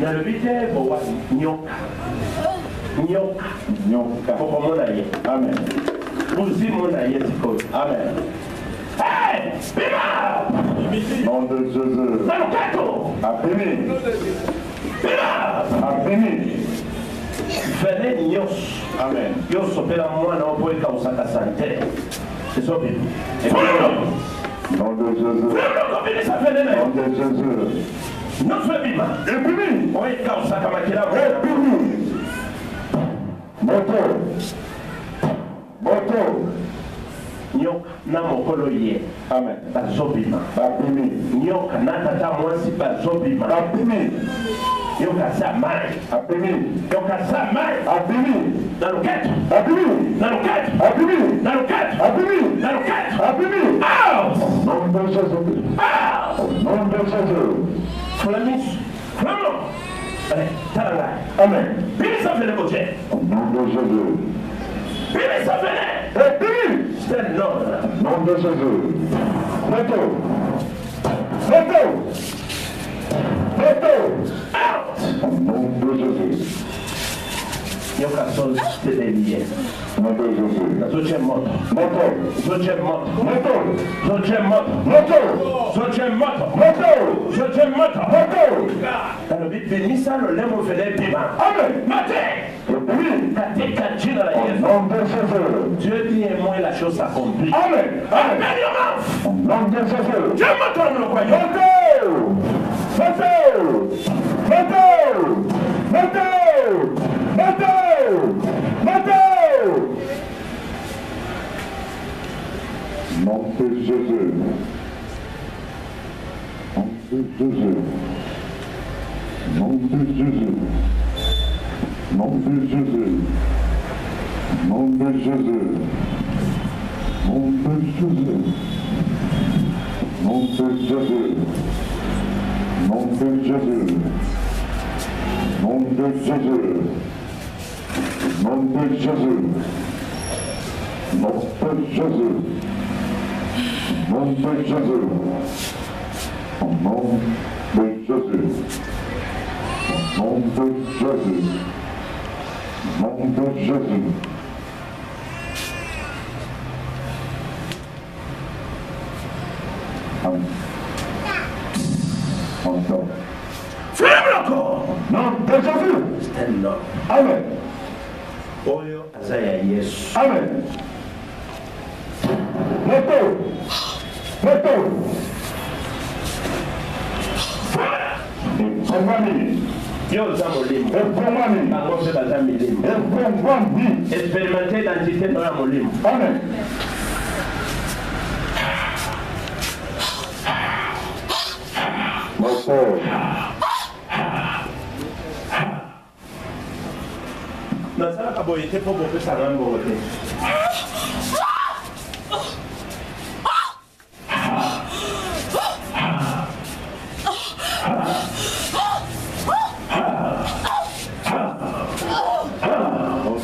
nalobite bowa nyoka nyoka nyoka kokomona ye amen kuzimu na ye sikoyo amen Nom de Jésus. Apemi. Apemi. Venez nyos. Amen. Yo sopela mwana opo eka usaka sante. Esobi. Nom de Jésus. Nom de Jésus. nyonso ebima ebimi oyo ekausaka makelamu ebimi moto moto nyoka na mokolo ye amen bazobima babimi nyoka na tata mwasi bazobima babimi yoka sa mai abimi yoka sa mai abimi na loketo abimi na loketo abimi na loketo abimi na loketo abimi out nombe jesus out nombe jesus Amen. Biri sanfɛ ko cɛ. N'an bɛ se k'o. Biri sanfɛ dɛ. Ɛ biri. Sɛ nɔ. N'an bɛ se k'o. Ne to. Ne to. Ne Out. N'an bɛ se k'o. Je sol Dieu dit et moi la chose s'accomplit. Amen. Dieu Não precisa. Não precisa. Não precisa. Não precisa. Não precisa. Não precisa. Não precisa. Não precisa. Não precisa. Não precisa. Não precisa. non beccetur, non beccetur, non beccetur, non beccetur. Anto. Flemmelakoa! Non beccetur! Stello. Amen. Oyo azaia Jesu. Amen. Let's go. Mettons. Epongwami. yo oza molimo epongwami bango mpe baza milimo epongwami expérimente identité no ya molimo amen moko nasalaka boye te mpo bopesanga mbongo te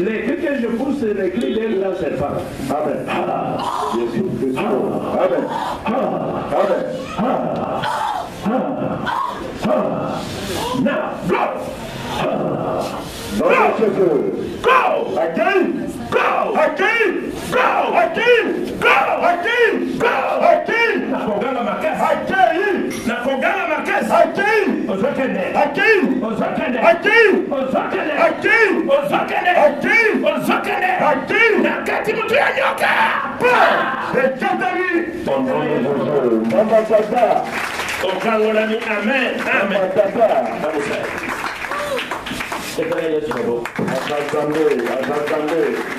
Les cris que je pousse, c'est les cris d'un grand serpent. Amen. Jésus, Jésus. Amen. Amen. Now, go! Go! Go! Again! Go! Again! Go! Again! Go! Again! Go! Again! Na fogada na casa. Again! Na fogada na casa. Again! Ozokene. Again! Ozokene. Again! Ozokene. Again! Ozokene. akili na kati mtu ya nyoka ecatali mama tata okangolami amen amen azakande azakande